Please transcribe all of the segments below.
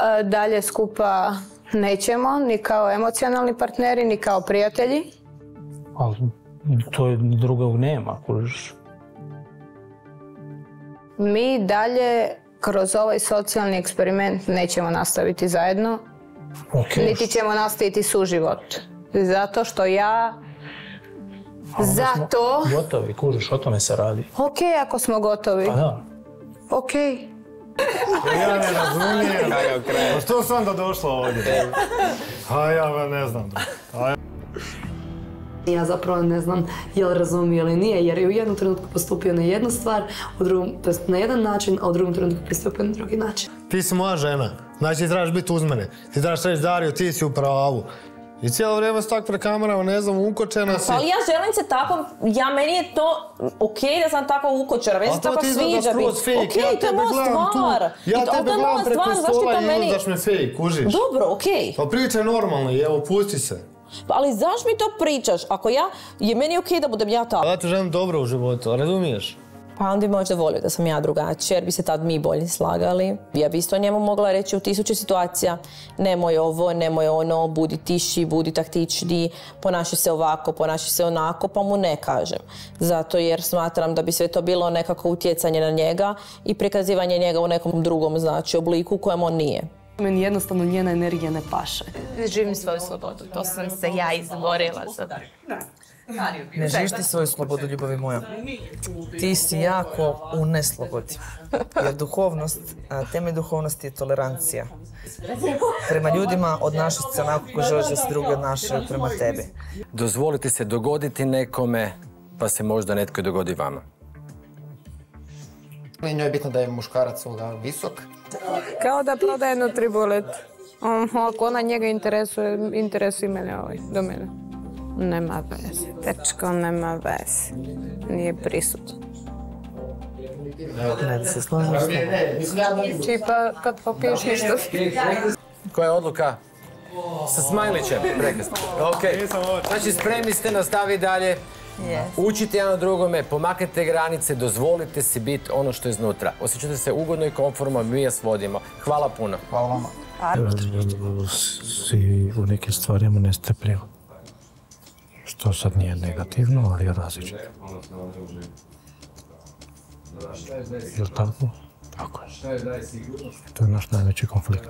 E, Dalje skupa nećemo, ni kao emocionalni partneri, ni kao prijatelji. Ali to je drugog nema, kužiš. Mi dalje kroz ovaj socijalni eksperiment nećemo nastaviti zajedno, Ok. niti ćemo nastaviti suživot. Zato što ja zato... Gotovi, kužiš, o tome se radi. Ok, ako smo gotovi. Pa da. Ok. Ja ne razumijem. Pa što sam onda došla ovdje? A ja ga ne znam. Ja zapravo ne znam je li razumio ili nije, jer je u jednom trenutku postupio na jednu stvar, u drugom, to jest na jedan način, a u drugom trenutku pristupio na drugi način. Ti si moja žena. Znači ti trebaš biti uz mene. Ti trebaš reći Dario, ti si u pravu. I cijelo vrijeme si tak pred kamerama, ne znam, ukočena si. Pa ali ja želim se tako, ja meni je to ok da sam tako ukočena, meni A se to tako sviđa biti. fake. Ok, ja to je tebe moja gledam tu. I Ja to- tebe gledam preko stola to i meni... uzdaš me fake, kužiš? Dobro, ok. Pa pričaj normalno i evo, pusti se. Pa Ali zašto mi to pričaš? Ako ja, je meni ok da budem ja tako. Ja ti želim dobro u životu, razumiješ? Pa onda bi možda volio da sam ja drugačija jer bi se tad mi bolje slagali. Ja bi isto njemu mogla reći u tisuću situacija nemoj ovo, nemoj ono, budi tiši, budi taktičniji, ponaši se ovako, ponaši se onako, pa mu ne kažem. Zato jer smatram da bi sve to bilo nekako utjecanje na njega i prikazivanje njega u nekom drugom znači obliku u kojem on nije. Meni jednostavno njena energija ne paše. Živim svoju slobodu, to sam se ja izborila za Ne živiš ti svoju slobodu, ljubavi moja. Ti si jako u neslobodi. Jer duhovnost, a, temelj duhovnosti je tolerancija. Prema ljudima odnašaš se onako kako želiš da se drugi odnašaju prema tebi. Dozvolite se dogoditi nekome, pa se možda netko i dogodi vama. Njoj je bitno da je muškarac ovoga visok. Kao da prodaje Nutribulet. Um, ako ona njega interesuje, interesuje mene ovaj, do mene. Nema veze, tečko, nema veze. Nije prisutan. Ne da se slažem s tobom. Čipa kad popiješ ništa. Koja je odluka? Sa smajlićem, prekrasno. Ok, znači spremni ste nastavi dalje. Učite jedan drugome, pomaknite granice, dozvolite si biti ono što je iznutra. Osjećate se ugodno i konformno, mi vas vodimo. Hvala puno. Hvala vama. Si u nekim stvarima nestrpljiv. Što sad nije negativno, ali je različito. Jel tako? Tako je. To je naš najveći konflikt.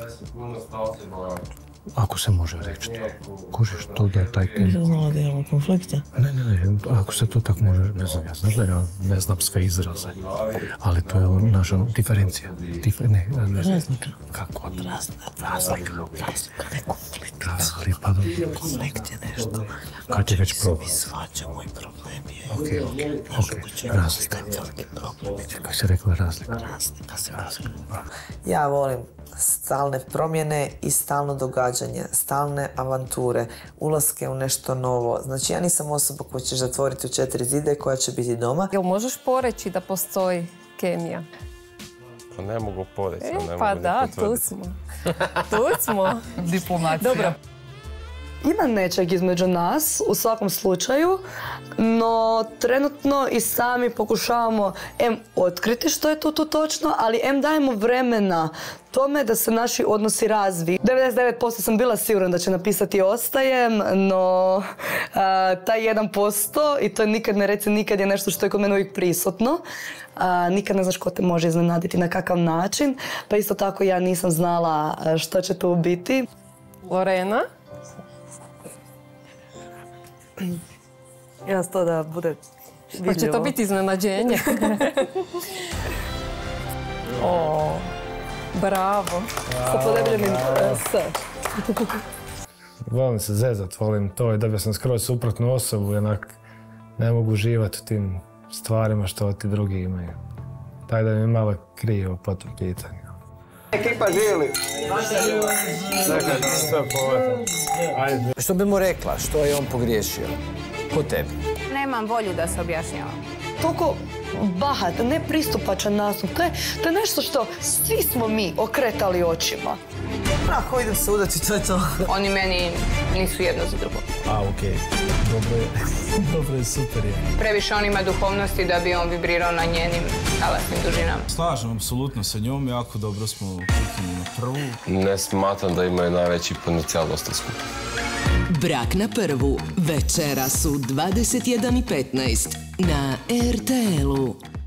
Ako se može reći to. Kužiš to da je taj Znala da imamo konflikte. Ne, ne, ne, ako se to tako može, ne znam, ja znam da ja ne znam sve izraze, ali to je naša diferencija. Dif, ne, ne, Razlika. Kako? Razlika. Razlika. Razlika, ne konflikt. Ali pa dobro. Konflikt je nešto. Kad je već probao. Mi svađamo i problem je. Ok, ok, razlika. Veliki problem. Kako si rekla razlika? Razlika se razlika. Ja volim stalne promjene i stalno događanje, stalne avanture, ulaske u nešto novo. Znači ja nisam osoba koju ćeš zatvoriti u četiri zide i koja će biti doma. Jel možeš poreći da postoji kemija? Pa ne mogu poreći, E, ne mogu pa da, tu smo. Tu smo. diplomacija. Dobro. Ima nečeg između nas, u svakom slučaju, no trenutno i sami pokušavamo em otkriti što je tu, tu točno, ali em dajemo vremena tome da se naši odnosi razviju. 99% sam bila sigurna da će napisati ostajem, no a, taj 1% i to je nikad ne reci nikad je nešto što je kod mene uvijek prisutno. A, nikad ne znaš ko te može iznenaditi na kakav način, pa isto tako ja nisam znala što će tu biti. Lorena. Ja to da bude Pa će to biti iznenađenje. o, bravo. Sa podebljenim e, S. Volim se zezat, volim to i da bi sam skroz suprotnu osobu, jednak ne mogu uživati u tim stvarima što ti drugi imaju. Taj da mi je malo krivo po tom pitanju. Ekipa žili. Što bi mu rekla, što je on pogriješio? Ko tebi? Nemam volju da se objašnjavam. Toliko bahat, nepristupačan nastup. To je, to je nešto što svi smo mi okretali očima. Ako idem se udati, to je to. Oni meni nisu jedno za drugo. A, okej. dobro je, dobro je, super je. Previše on ima duhovnosti da bi on vibrirao na njenim talasnim dužinama. Slažem apsolutno sa njom, jako dobro smo kliknuli na prvu. Ne smatram da imaju najveći potencijal skupa. Brak na prvu. Večera su 21.15 na RTL-u.